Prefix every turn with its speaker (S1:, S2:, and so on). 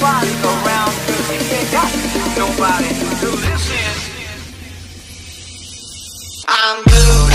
S1: nobody around. You ain't got nobody to listen. I'm good.